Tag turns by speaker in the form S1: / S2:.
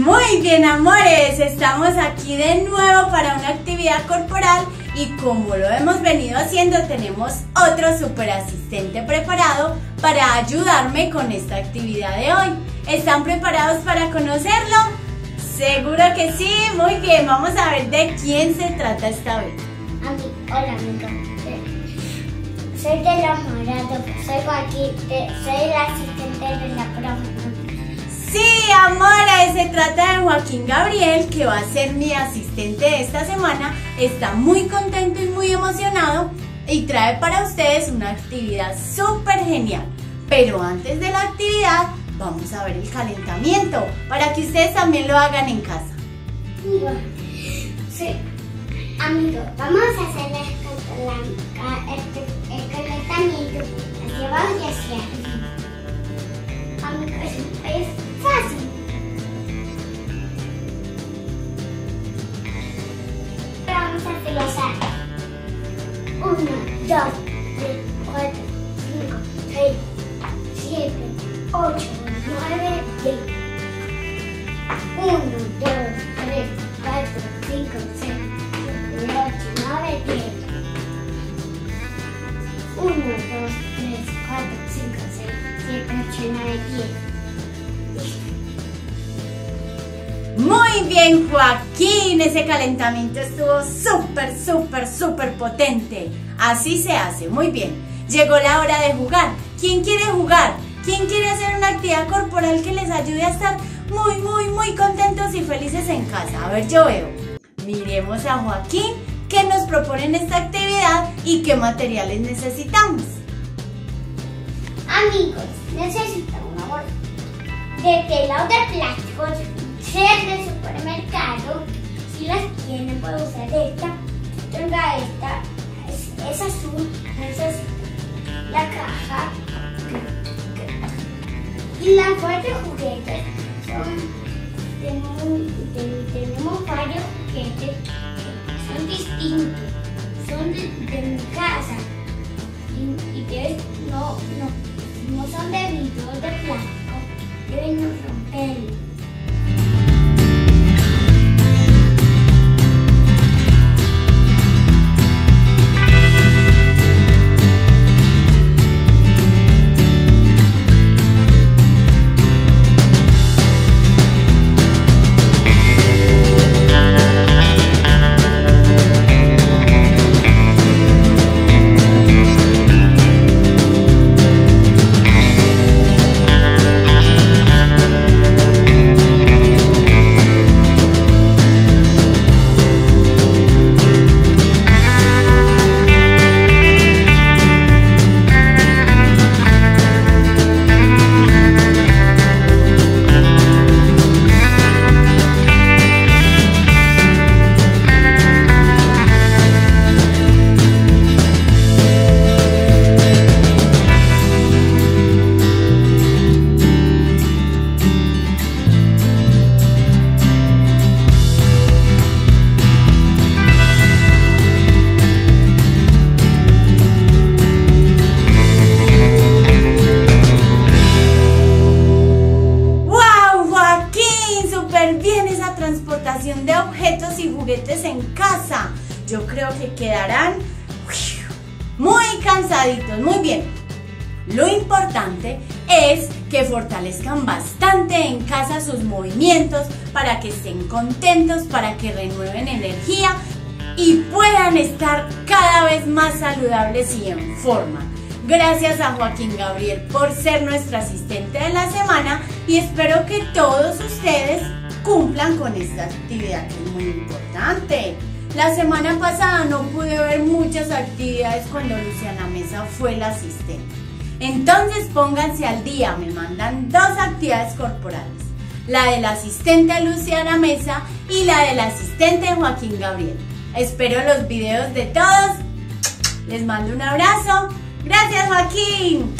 S1: Muy bien, amores, estamos aquí de nuevo para una actividad corporal y como lo hemos venido haciendo, tenemos otro super asistente preparado para ayudarme con esta actividad de hoy. ¿Están preparados para conocerlo? Seguro que sí, muy bien, vamos a ver de quién se trata esta vez.
S2: hola amigo, soy de los morados, soy Joaquín, soy el asistente de la profe.
S1: Sí, amores, se trata de Joaquín Gabriel, que va a ser mi asistente esta semana. Está muy contento y muy emocionado y trae para ustedes una actividad súper genial. Pero antes de la actividad, vamos a ver el calentamiento para que ustedes también lo hagan en casa.
S2: Sí, amigo, vamos a hacer el, calentamiento hacia abajo y hacia. Amigos, fácil.
S1: Bien, Joaquín. Ese calentamiento estuvo súper, súper, súper potente. Así se hace. Muy bien. Llegó la hora de jugar. ¿Quién quiere jugar? ¿Quién quiere hacer una actividad corporal que les ayude a estar muy, muy, muy contentos y felices en casa? A ver, yo veo. Miremos a Joaquín qué nos propone en esta actividad y qué materiales necesitamos.
S2: Amigos, necesito una bolsa de tela o de plástico ser del supermercado, si las tienen puedo usar esta, tenga esta, es, azul, esa es la caja. Y las fuertes juguetes son, tenemos, varios juguetes que son distintos, son de, mi casa. Y, y no, no, no son de vidrio de plástico, deben no romperlo.
S1: de objetos y juguetes en casa. Yo creo que quedarán muy cansaditos, muy bien. Lo importante es que fortalezcan bastante en casa sus movimientos para que estén contentos, para que renueven energía y puedan estar cada vez más saludables y en forma. Gracias a Joaquín Gabriel por ser nuestro asistente de la semana y espero que todos ustedes cumplan con esta actividad que es muy importante. La semana pasada no pude ver muchas actividades cuando Luciana Mesa fue la asistente. Entonces pónganse al día, me mandan dos actividades corporales. La del asistente Luciana Mesa y la del asistente Joaquín Gabriel. Espero los videos de todos. Les mando un abrazo. Gracias Joaquín.